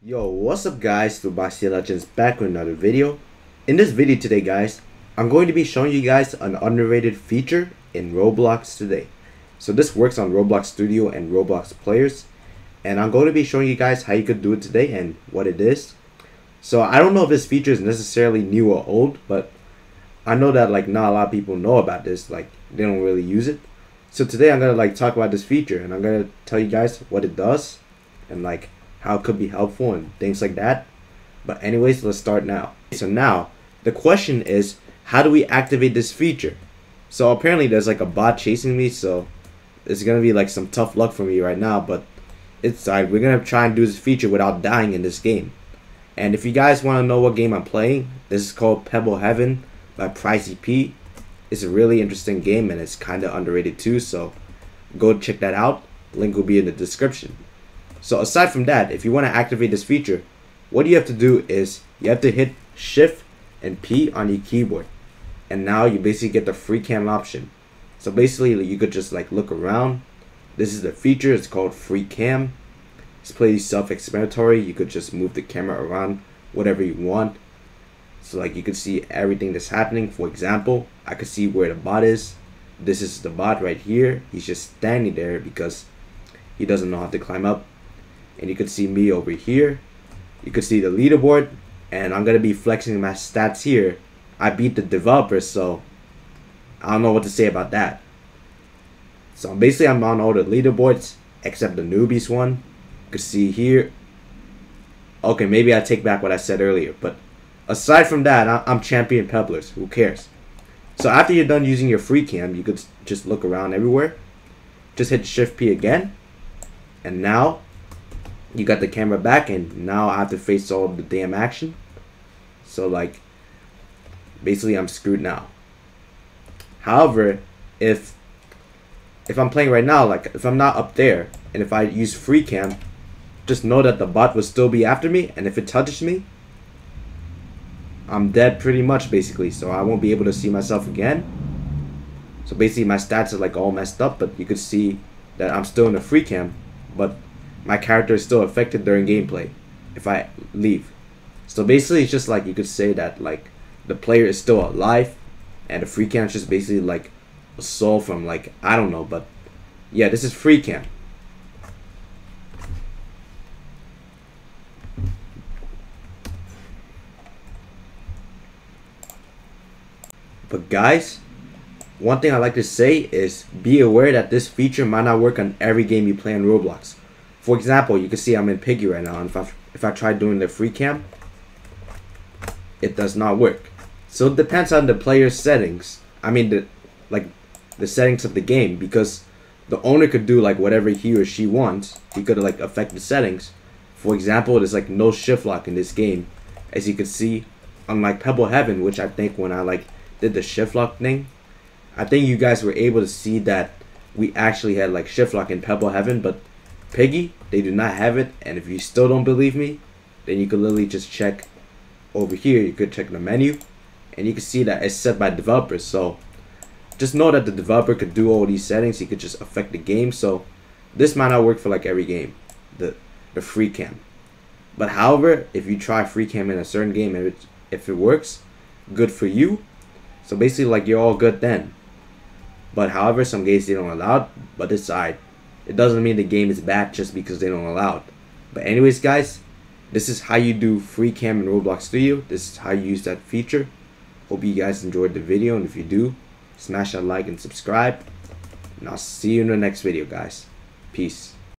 Yo, what's up guys, Fubasi Legends back with another video. In this video today guys, I'm going to be showing you guys an underrated feature in Roblox today. So this works on Roblox Studio and Roblox players. And I'm going to be showing you guys how you could do it today and what it is. So I don't know if this feature is necessarily new or old, but I know that like not a lot of people know about this, like they don't really use it. So today I'm gonna like talk about this feature and I'm gonna tell you guys what it does and like how it could be helpful and things like that. But anyways, let's start now. So now the question is how do we activate this feature? So apparently there's like a bot chasing me, so it's gonna be like some tough luck for me right now, but it's like we're gonna try and do this feature without dying in this game. And if you guys want to know what game I'm playing, this is called Pebble Heaven by Pricey P. It's a really interesting game and it's kind of underrated too, so go check that out. Link will be in the description. So aside from that, if you want to activate this feature, what you have to do is you have to hit Shift and P on your keyboard. And now you basically get the free cam option. So basically you could just like look around. This is the feature, it's called free cam. It's pretty self-explanatory. You could just move the camera around whatever you want. So like you could see everything that's happening. For example, I could see where the bot is. This is the bot right here. He's just standing there because he doesn't know how to climb up. And you could see me over here. You could see the leaderboard. And I'm to be flexing my stats here. I beat the developer, so I don't know what to say about that. So basically I'm on all the leaderboards except the newbies one You could see here. Okay, maybe I take back what I said earlier, but aside from that, I'm champion pebblers. Who cares? So after you're done using your free cam, you could just look around everywhere. Just hit Shift P again, and now you got the camera back, and now I have to face all the damn action. So like, basically, I'm screwed now. However, if if I'm playing right now, like if I'm not up there, and if I use free cam, just know that the bot will still be after me, and if it touches me, I'm dead pretty much basically, so I won't be able to see myself again. So basically my stats are like all messed up, but you could see that I'm still in the free cam, but my character is still affected during gameplay if I leave. So basically it's just like you could say that like the player is still alive and the free cam is just basically like a soul from like I don't know, but yeah, this is free cam. But guys, one thing I like to say is be aware that this feature might not work on every game you play on Roblox. For example, you can see I'm in Piggy right now, and if I, if I try doing the free cam, it does not work. So it depends on the player's settings. I mean, the like the settings of the game, because the owner could do like whatever he or she wants. He could like affect the settings. For example, there's like no shift lock in this game, as you can see, unlike Pebble Heaven, which I think when I like did the shift lock thing, I think you guys were able to see that we actually had like shift lock in Pebble Heaven, but Piggy, they do not have it. And if you still don't believe me, then you can literally just check over here. You could check the menu, and you can see that it's set by developers. So just know that the developer could do all these settings. He could just affect the game. So this might not work for like every game, the the free cam. But however, if you try free cam in a certain game, if it, if it works, good for you. So basically, like you're all good then. But however, some games they don't allow but decide. It doesn't mean the game is bad just because they don't allow it. But anyways, guys, this is how you do free cam in Roblox Studio. This is how you use that feature. Hope you guys enjoyed the video, and if you do, smash that like and subscribe. And I'll see you in the next video, guys. Peace.